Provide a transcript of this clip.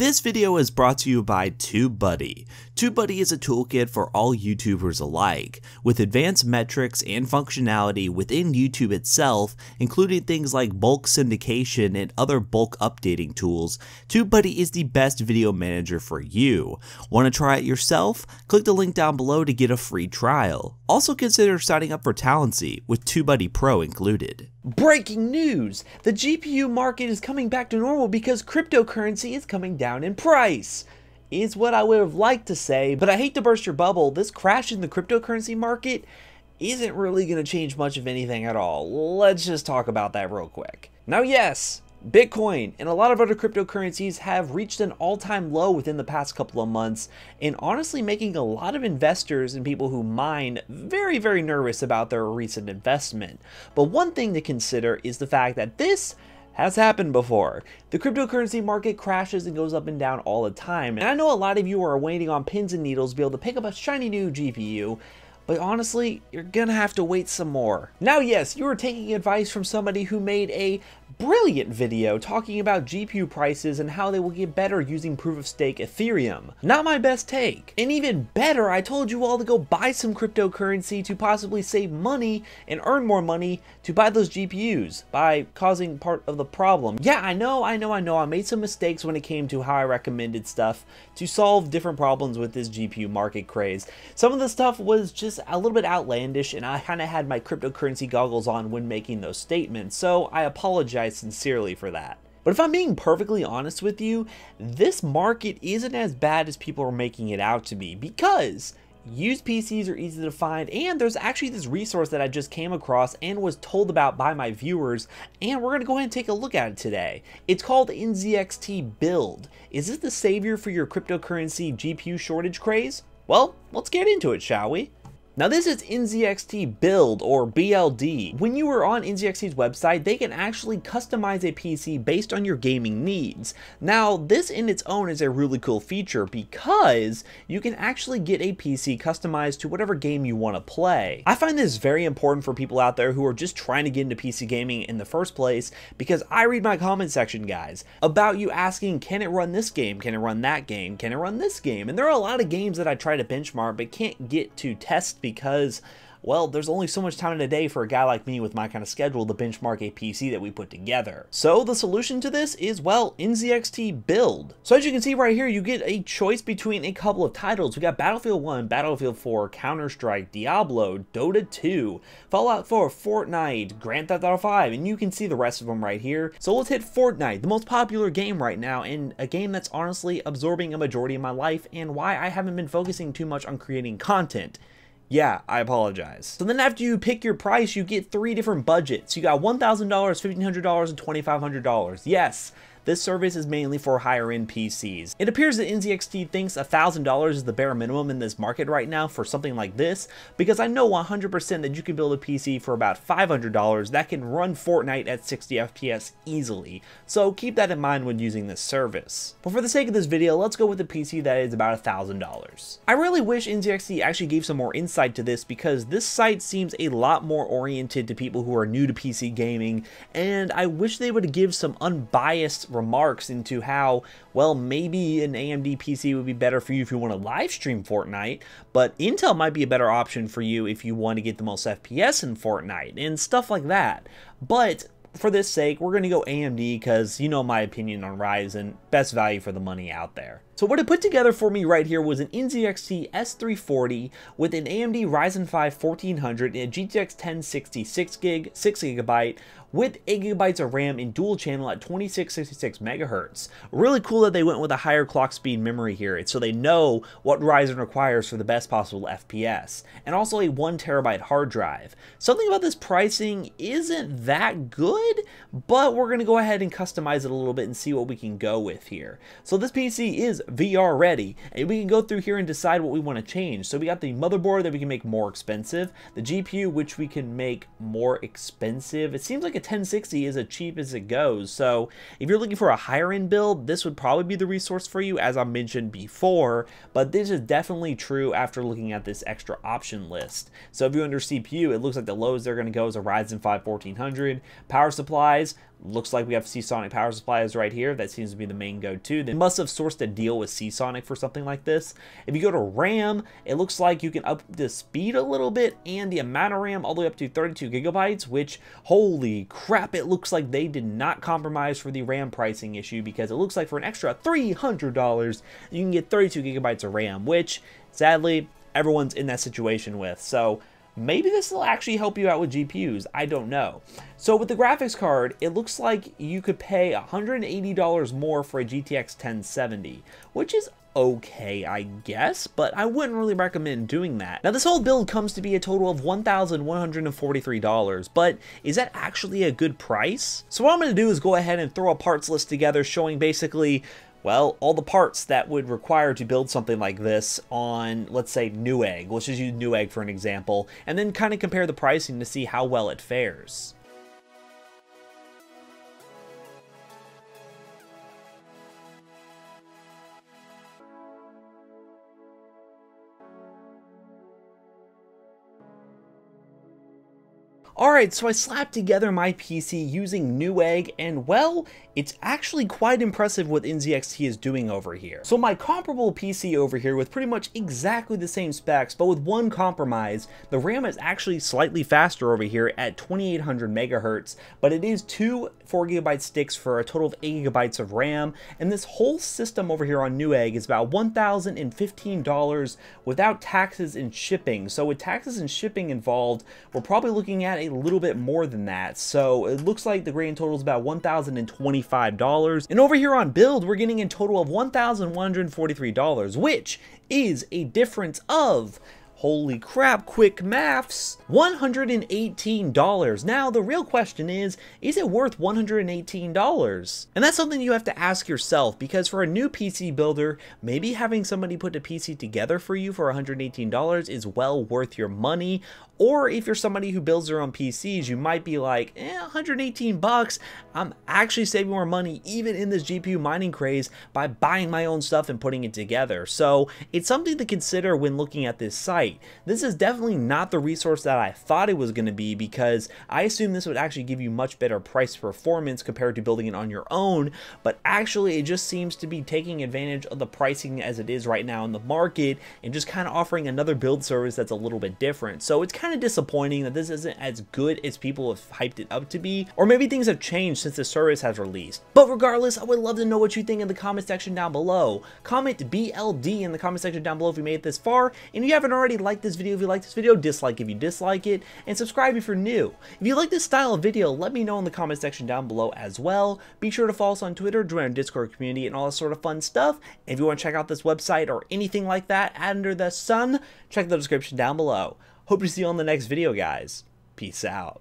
This video is brought to you by TubeBuddy. TubeBuddy is a toolkit for all YouTubers alike, with advanced metrics and functionality within YouTube itself, including things like bulk syndication and other bulk updating tools. TubeBuddy is the best video manager for you. Want to try it yourself? Click the link down below to get a free trial. Also consider signing up for Talency, with TubeBuddy Pro included. Breaking news! The GPU market is coming back to normal because cryptocurrency is coming down in price. Is what I would have liked to say, but I hate to burst your bubble. This crash in the cryptocurrency market isn't really going to change much of anything at all. Let's just talk about that real quick. Now, yes, Bitcoin and a lot of other cryptocurrencies have reached an all time low within the past couple of months, and honestly making a lot of investors and people who mine very, very nervous about their recent investment. But one thing to consider is the fact that this has happened before. The cryptocurrency market crashes and goes up and down all the time, and I know a lot of you are waiting on pins and needles to be able to pick up a shiny new GPU, but honestly, you're gonna have to wait some more. Now yes, you are taking advice from somebody who made a brilliant video talking about GPU prices and how they will get better using proof of stake Ethereum. Not my best take. And even better, I told you all to go buy some cryptocurrency to possibly save money and earn more money to buy those GPUs by causing part of the problem. Yeah, I know, I know, I know, I made some mistakes when it came to how I recommended stuff to solve different problems with this GPU market craze. Some of the stuff was just a little bit outlandish and I kind of had my cryptocurrency goggles on when making those statements, so I apologize sincerely for that. But if I'm being perfectly honest with you, this market isn't as bad as people are making it out to be because used PCs are easy to find and there's actually this resource that I just came across and was told about by my viewers and we're going to go ahead and take a look at it today. It's called NZXT Build. Is this the savior for your cryptocurrency GPU shortage craze? Well, let's get into it, shall we? Now this is NZXT Build or BLD. When you are on NZXT's website, they can actually customize a PC based on your gaming needs. Now this in its own is a really cool feature because you can actually get a PC customized to whatever game you want to play. I find this very important for people out there who are just trying to get into PC gaming in the first place because I read my comment section guys about you asking can it run this game, can it run that game, can it run this game, and there are a lot of games that I try to benchmark but can't get to test because well, there's only so much time in a day for a guy like me with my kind of schedule to benchmark a PC that we put together. So the solution to this is, well, NZXT Build. So as you can see right here, you get a choice between a couple of titles. We got Battlefield 1, Battlefield 4, Counter-Strike, Diablo, Dota 2, Fallout 4, Fortnite, Grand Theft Auto 5, and you can see the rest of them right here. So let's hit Fortnite, the most popular game right now, and a game that's honestly absorbing a majority of my life, and why I haven't been focusing too much on creating content. Yeah, I apologize. So then after you pick your price, you get three different budgets. You got $1,000, $1,500, and $2,500. Yes, this service is mainly for higher end PCs. It appears that NZXT thinks $1,000 is the bare minimum in this market right now for something like this, because I know 100% that you can build a PC for about $500 that can run Fortnite at 60 FPS easily, so keep that in mind when using this service. But for the sake of this video, let's go with a PC that is about $1,000. I really wish NZXT actually gave some more insight to this because this site seems a lot more oriented to people who are new to PC gaming, and I wish they would give some unbiased remarks into how, well, maybe an AMD PC would be better for you if you want to live stream Fortnite, but Intel might be a better option for you if you want to get the most FPS in Fortnite and stuff like that. But for this sake, we're going to go AMD because you know my opinion on Ryzen, best value for the money out there. So what it put together for me right here was an NZXT S340 with an AMD Ryzen 5 1400 and a GTX 1060 6GB, 6GB with 8GB of RAM in dual channel at 2666 megahertz. Really cool that they went with a higher clock speed memory here, so they know what Ryzen requires for the best possible FPS. And also a 1TB hard drive. Something about this pricing isn't that good, but we're going to go ahead and customize it a little bit and see what we can go with here. So this PC is VR ready, and we can go through here and decide what we want to change. So we got the motherboard that we can make more expensive, the GPU which we can make more expensive. It seems like a 1060 is as cheap as it goes, so if you're looking for a higher end build, this would probably be the resource for you as I mentioned before, but this is definitely true after looking at this extra option list. So if you're under CPU, it looks like the lowest they're going to go is a Ryzen 5 1400. Power supplies, Looks like we have Seasonic power supplies right here. That seems to be the main go-to. They must have sourced a deal with Seasonic for something like this. If you go to RAM, it looks like you can up the speed a little bit and the amount of RAM all the way up to 32 gigabytes, which, holy crap, it looks like they did not compromise for the RAM pricing issue because it looks like for an extra $300, you can get 32 gigabytes of RAM, which, sadly, everyone's in that situation with. So Maybe this will actually help you out with GPUs, I don't know. So with the graphics card, it looks like you could pay $180 more for a GTX 1070, which is okay, I guess, but I wouldn't really recommend doing that. Now, this whole build comes to be a total of $1,143, but is that actually a good price? So what I'm to do is go ahead and throw a parts list together showing basically well, all the parts that would require to build something like this on, let's say, Newegg. Let's just use Newegg for an example, and then kind of compare the pricing to see how well it fares. Alright, so I slapped together my PC using Newegg, and well, it's actually quite impressive what NZXT is doing over here. So my comparable PC over here with pretty much exactly the same specs, but with one compromise, the RAM is actually slightly faster over here at 2800 megahertz, but it is two 4GB sticks for a total of 8GB of RAM, and this whole system over here on Newegg is about $1,015 without taxes and shipping. So with taxes and shipping involved, we're probably looking at a little bit more than that. So it looks like the grand total is about $1,025. And over here on build, we're getting a total of $1,143, which is a difference of Holy crap, quick maths! $118. Now, the real question is, is it worth $118? And that's something you have to ask yourself because for a new PC builder, maybe having somebody put a PC together for you for $118 is well worth your money. Or if you're somebody who builds their own PCs, you might be like, eh, 118 bucks. I'm actually saving more money even in this GPU mining craze by buying my own stuff and putting it together. So it's something to consider when looking at this site. This is definitely not the resource that I thought it was going to be because I assumed this would actually give you much better price performance compared to building it on your own, but actually it just seems to be taking advantage of the pricing as it is right now in the market and just kind of offering another build service that's a little bit different. So it's kind kind of disappointing that this isn't as good as people have hyped it up to be, or maybe things have changed since the service has released. But regardless, I would love to know what you think in the comment section down below. Comment BLD in the comment section down below if you made it this far, and if you haven't already liked this video if you like this video, dislike if you dislike it, and subscribe if you're new. If you like this style of video, let me know in the comment section down below as well. Be sure to follow us on Twitter, join our Discord community, and all that sort of fun stuff. And if you want to check out this website or anything like that under the sun, check the description down below. Hope to see you on the next video, guys. Peace out.